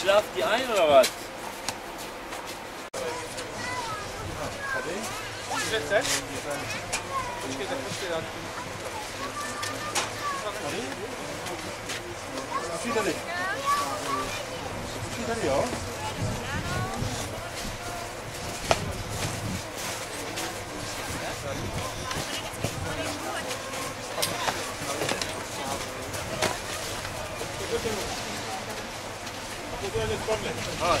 schlaft die ein oder was? Fica ali. Fica ali, ó. くらいで使うんだよ。はい。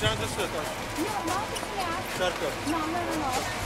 Sen de sıra. Yok, ne yapıyorsun ya? Şarkı. Namlarım var.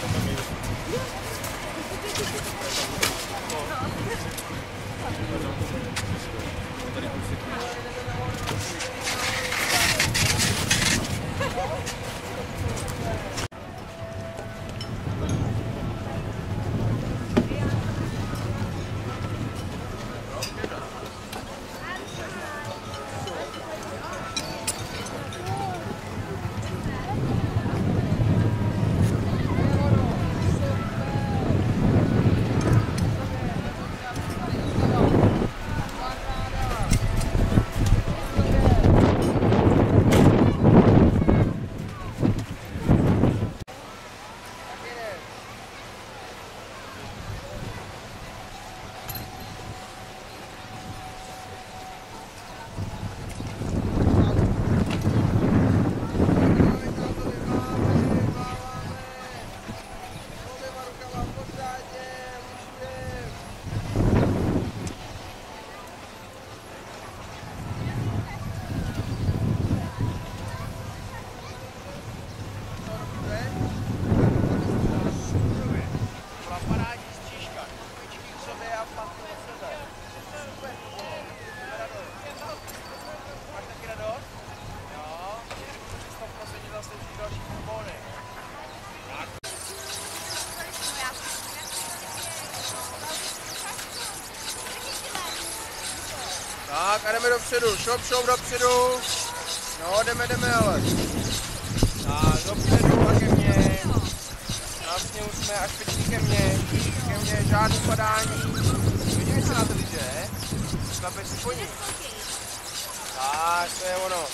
Tak a jdeme dopředu, šop, šop, dopředu. No, jdeme, jdeme, ale. Tak, dopředu a ke mně. Na už jsme až špičky ke mně. Mně, žádný padání. Vidíme se na to, že? Šlape si po ní. Tak, to je ono.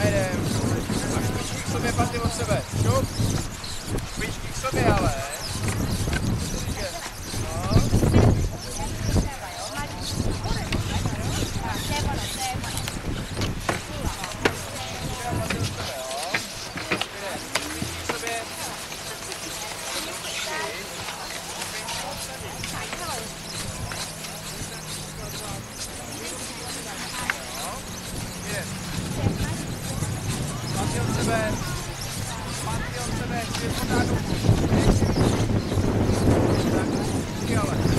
A jdem. A špičky k sobě, paty od sebe. Šup. Špičky k sobě, ale. 掉了。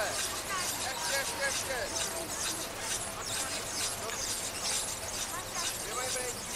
Yes, yes, yes, yes. Bye, bye.